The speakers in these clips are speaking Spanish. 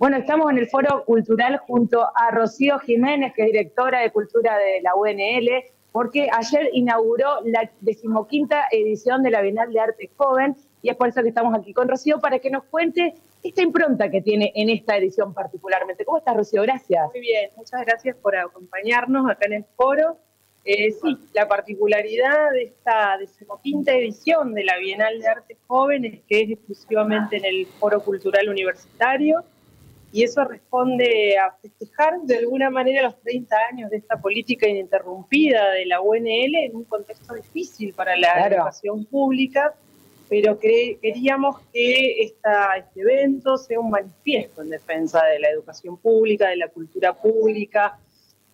Bueno, estamos en el Foro Cultural junto a Rocío Jiménez, que es directora de Cultura de la UNL, porque ayer inauguró la decimoquinta edición de la Bienal de Arte Joven y es por eso que estamos aquí con Rocío para que nos cuente esta impronta que tiene en esta edición particularmente. ¿Cómo estás, Rocío? Gracias. Muy bien, muchas gracias por acompañarnos acá en el foro. Eh, sí, la particularidad de esta decimoquinta edición de la Bienal de Arte Joven es que es exclusivamente en el Foro Cultural Universitario y eso responde a festejar de alguna manera los 30 años de esta política ininterrumpida de la UNL en un contexto difícil para la educación pública pero queríamos que esta, este evento sea un manifiesto en defensa de la educación pública, de la cultura pública,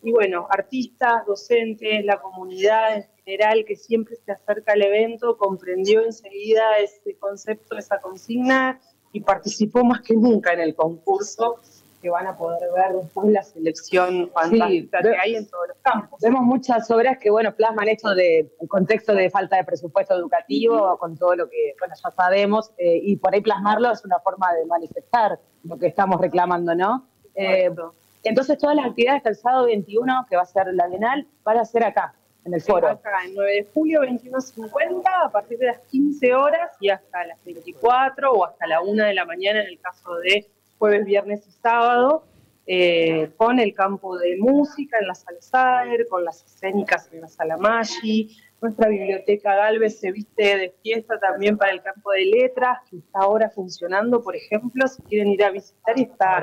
y bueno, artistas, docentes, la comunidad en general que siempre se acerca al evento, comprendió enseguida ese concepto, esa consigna, y participó más que nunca en el concurso que van a poder ver después la selección fantástica que hay en todos los campos. Vemos muchas obras que, bueno, plasman esto del contexto de falta de presupuesto educativo, con todo lo que, bueno, ya sabemos, eh, y por ahí plasmarlo es una forma de manifestar lo que estamos reclamando, ¿no? Eh, entonces, todas las actividades del sábado 21, que va a ser la Bienal, van a ser acá, en el foro. Acá, el 9 de julio, 21.50, a partir de las 15 horas y hasta las 24 o hasta la 1 de la mañana en el caso de jueves, viernes y sábado, eh, con el campo de música en la sala Saer, con las escénicas en la sala Maggi. Nuestra biblioteca Galvez se viste de fiesta también para el campo de letras, que está ahora funcionando, por ejemplo, si quieren ir a visitar, está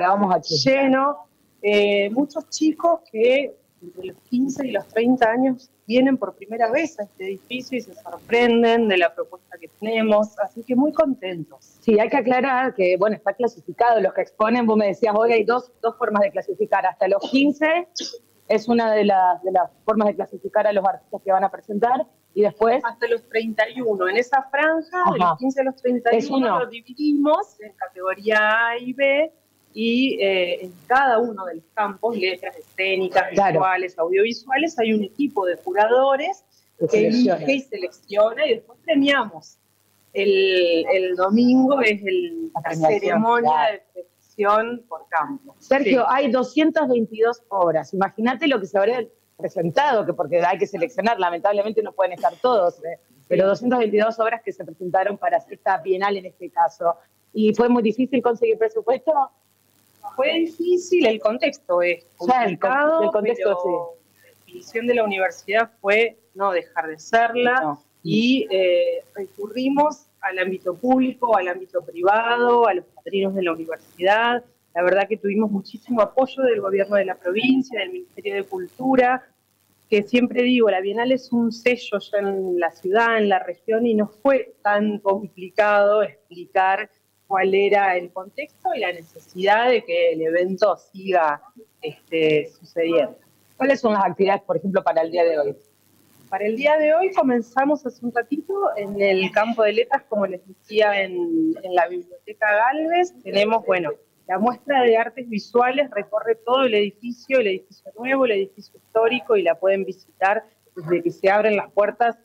lleno. Eh, muchos chicos que entre los 15 y los 30 años vienen por primera vez a este edificio y se sorprenden de la propuesta que tenemos, así que muy contentos. Sí, hay que aclarar que, bueno, está clasificado, los que exponen, vos me decías, hoy hay dos, dos formas de clasificar, hasta los 15 es una de, las de las formas de clasificar a los artistas que van a presentar, y después... Hasta los 31, en esa franja, de los 15 a los 31, lo dividimos en categoría A y B, y eh, en cada uno de los campos, letras escénicas, visuales, audiovisuales, hay un equipo de juradores que elige y selecciona y después premiamos. El, el domingo es el, la, ceremonia de selección por campo. Sergio, hay 222 obras. Imagínate lo que se habría presentado, que porque hay que seleccionar, lamentablemente no pueden estar todos, ¿eh? pero 222 obras que se presentaron para esta bienal en este caso. ¿Y fue muy difícil conseguir presupuesto? Fue difícil, el contexto es complicado, el, contexto, la definición de la universidad fue no dejar de serla y eh, recurrimos al ámbito público, al ámbito privado, a los padrinos de la universidad. La verdad que tuvimos muchísimo apoyo del gobierno de la provincia, del Ministerio de Cultura, que siempre digo, la Bienal es un sello ya en la ciudad, en la región, y no fue tan complicado explicar cuál era el contexto y la necesidad de que el evento siga este, sucediendo. ¿Cuáles son las actividades, por ejemplo, para el día de hoy? Para el día de hoy comenzamos hace un ratito en el campo de letras, como les decía, en, en la biblioteca Galvez. Tenemos, bueno, la muestra de artes visuales recorre todo el edificio, el edificio nuevo, el edificio histórico, y la pueden visitar desde que se abren las puertas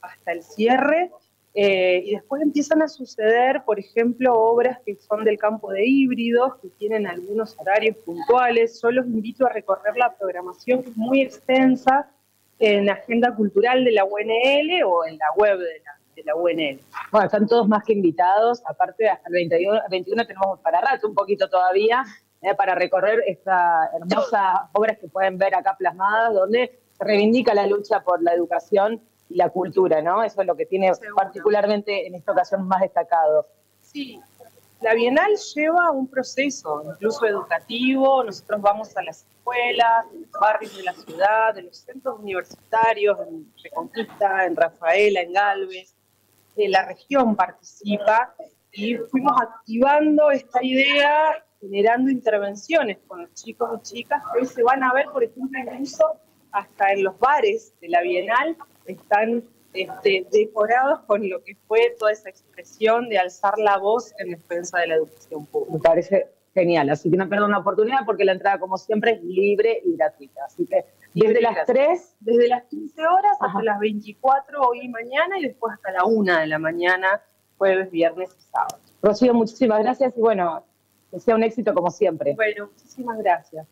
hasta el cierre. Eh, y después empiezan a suceder, por ejemplo, obras que son del campo de híbridos, que tienen algunos horarios puntuales. Yo los invito a recorrer la programación, que es muy extensa, en la agenda cultural de la UNL o en la web de la, de la UNL. Bueno, están todos más que invitados. Aparte, hasta el 21, 21 tenemos para rato un poquito todavía eh, para recorrer estas hermosas obras que pueden ver acá plasmadas, donde reivindica la lucha por la educación y la cultura, ¿no? Eso es lo que tiene particularmente en esta ocasión más destacado. Sí, la Bienal lleva un proceso, incluso educativo. Nosotros vamos a las escuelas, barrios de la ciudad, de los centros universitarios, en Reconquista, en Rafaela, en Galvez. Eh, la región participa y fuimos activando esta idea, generando intervenciones con los chicos y chicas que hoy se van a ver, por ejemplo, incluso hasta en los bares de la Bienal están este, decorados con lo que fue toda esa expresión de alzar la voz en defensa de la educación pública. Me parece genial, así que no pierdan la oportunidad porque la entrada, como siempre, es libre y gratuita. Así que desde las 3, desde las 15 horas hasta las 24 hoy y mañana y después hasta la 1 de la mañana, jueves, viernes y sábado. Rocío, muchísimas gracias y bueno, que sea un éxito como siempre. Bueno, muchísimas gracias.